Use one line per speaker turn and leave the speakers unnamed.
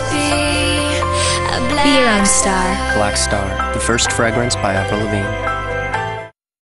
must be a black, be your own star.
Black Star, the first fragrance by Avril Lavigne.